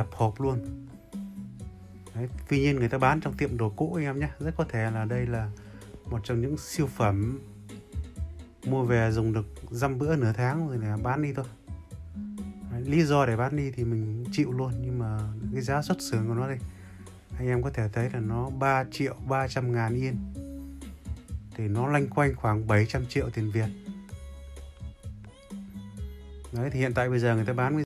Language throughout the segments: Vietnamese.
dập hộp luôn. Đấy, tuy nhiên người ta bán trong tiệm đồ cũ anh em nhé rất có thể là đây là một trong những siêu phẩm mua về dùng được dăm bữa nửa tháng rồi là bán đi thôi. Đấy, lý do để bán đi thì mình chịu luôn nhưng mà cái giá xuất xưởng của nó đây anh em có thể thấy là nó 3 triệu 300 ngàn yên. Thì nó lanh quanh khoảng 700 triệu tiền Việt. Đấy thì hiện tại bây giờ người ta bán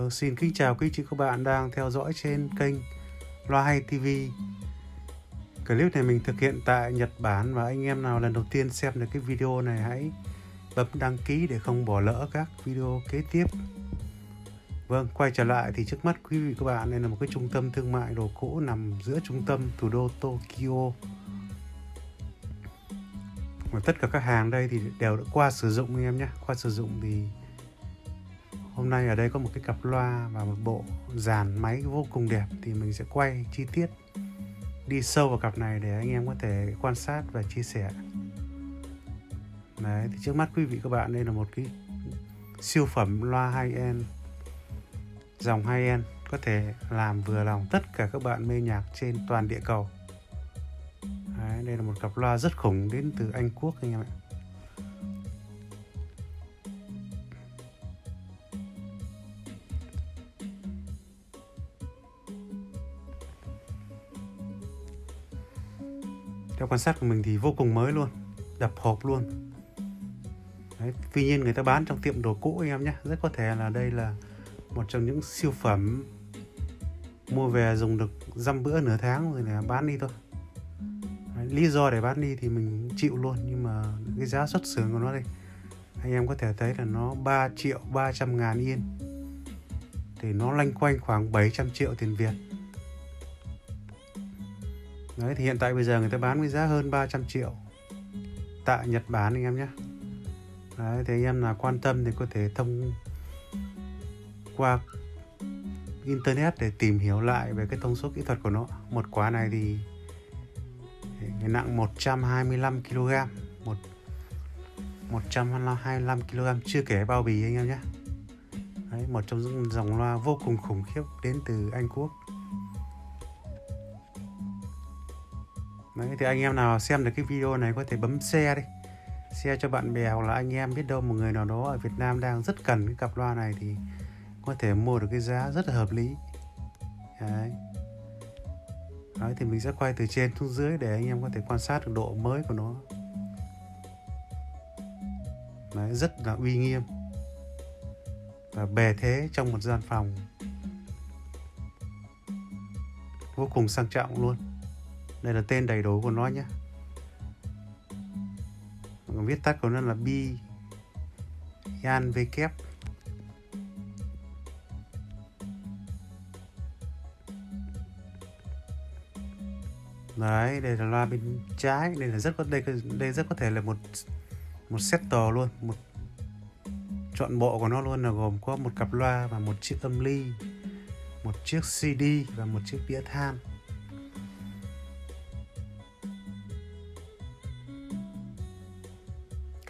Vâng, xin kính chào quý chị các bạn đang theo dõi trên kênh Loa Hay TV. Clip này mình thực hiện tại Nhật Bản và anh em nào lần đầu tiên xem được cái video này hãy bấm đăng ký để không bỏ lỡ các video kế tiếp. Vâng, quay trở lại thì trước mắt quý vị các bạn đây là một cái trung tâm thương mại đồ cũ nằm giữa trung tâm thủ đô Tokyo. Và tất cả các hàng đây thì đều đã qua sử dụng anh em nhé. Qua sử dụng thì hôm nay ở đây có một cái cặp loa và một bộ dàn máy vô cùng đẹp thì mình sẽ quay chi tiết đi sâu vào cặp này để anh em có thể quan sát và chia sẻ. Đấy thì trước mắt quý vị các bạn đây là một cái siêu phẩm loa high end dòng high end có thể làm vừa lòng tất cả các bạn mê nhạc trên toàn địa cầu. Đấy, đây là một cặp loa rất khủng đến từ Anh Quốc anh em ạ. Theo quan sát của mình thì vô cùng mới luôn đập hộp luôn. Đấy, tuy nhiên người ta bán trong tiệm đồ cũ anh em nhé rất có thể là đây là một trong những siêu phẩm mua về dùng được dăm bữa nửa tháng rồi là bán đi thôi. Đấy, lý do để bán đi thì mình chịu luôn nhưng mà cái giá xuất xưởng của nó đây anh em có thể thấy là nó 3 triệu 300 ngàn yên. Thì nó lanh quanh khoảng 700 triệu tiền Việt. Đấy thì hiện tại bây giờ người ta bán với giá hơn 300 triệu tại Nhật Bản anh em nhé. Đấy thì anh em nào quan tâm thì có thể thông qua internet để tìm hiểu lại về cái thông số kỹ thuật của nó. Một quả này thì nặng 125 kg, một 125 kg chưa kể bao bì anh em nhé. Đấy, một trong những dòng loa vô cùng khủng khiếp đến từ Anh Quốc. Đấy, thì anh em nào xem được cái video này có thể bấm share đi. Share cho bạn bè hoặc là anh em biết đâu một người nào đó ở Việt Nam đang rất cần cái cặp loa này thì có thể mua được cái giá rất là hợp lý. Đấy. Đấy thì mình sẽ quay từ trên xuống dưới để anh em có thể quan sát được độ mới của nó. Đấy, rất là uy nghiêm và bề thế trong một gian phòng vô cùng sang trọng luôn đây là tên đầy đủ của nó nhé. Viết tắt của nó là bi yan v kép. Đấy đây là loa bên trái. Đây là rất có đây đây rất có thể là một một set tò luôn một chọn bộ của nó luôn là gồm có một cặp loa và một chiếc âm ly một chiếc cd và một chiếc đĩa than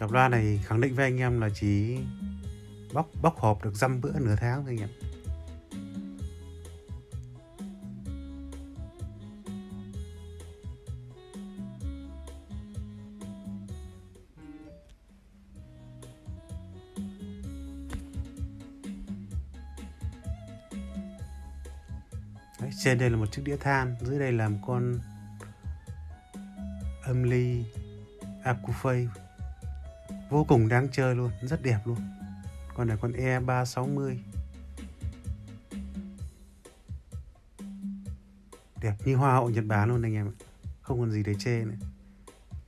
Cặp loa này khẳng định với anh em là chỉ bóc bóc hộp được dăm bữa nửa tháng thôi anh em. Đấy, trên đây là một chiếc đĩa than, dưới đây là một con âm ly Acufay vô cùng đáng chơi luôn, rất đẹp luôn. Con này con E 360 đẹp như hoa hậu Nhật Bản luôn anh em ạ. Không còn gì để chê nữa.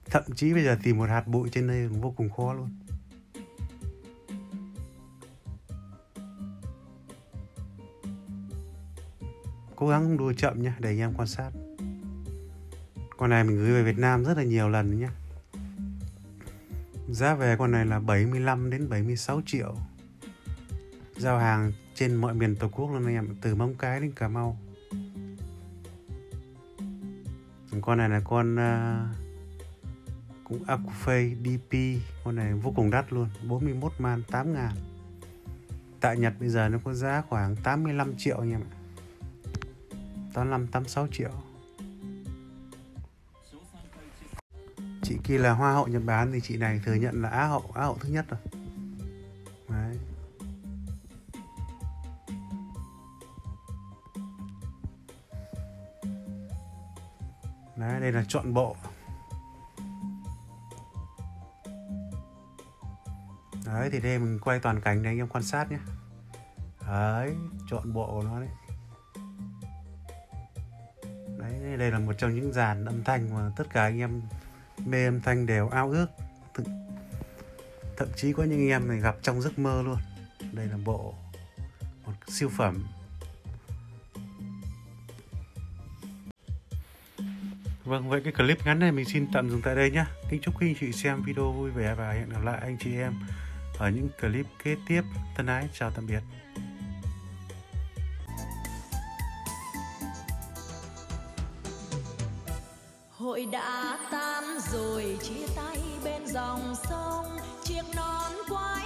Thậm chí bây giờ tìm một hạt bụi trên đây cũng vô cùng khó luôn. Cố gắng đua chậm nhé để anh em quan sát. Con này mình gửi về Việt Nam rất là nhiều lần nhé giá về con này là 75 đến 76 triệu. Giao hàng trên mọi miền tổ quốc luôn anh em từ móng cái đến cà mau. Con này là con uh, cũng Acufei DP con này vô cùng đắt luôn 41 man 8 ngàn. Tại Nhật bây giờ nó có giá khoảng 85 triệu anh em ạ. 85 86 triệu. Chị kia là hoa hậu Nhật Bản thì chị này thừa nhận là á hậu á hậu thứ nhất rồi. Đấy. Đấy, đây là chọn bộ. Đấy, thì đây mình quay toàn cảnh để anh em quan sát nhé. Đấy, chọn bộ của nó đấy. Đấy, đây là một trong những dàn âm thanh mà tất cả anh em mê âm thanh đều ao ước thậm chí có những anh em này gặp trong giấc mơ luôn đây là bộ một siêu phẩm Vâng, vậy cái clip ngắn này mình xin tạm dừng tại đây nhé. Kính chúc quý anh chị xem video vui vẻ và hẹn gặp lại anh chị em ở những clip kế tiếp. Thân ái, chào tạm biệt. Hội đã tan rồi chia tay bên dòng sông. Chiếc nón quay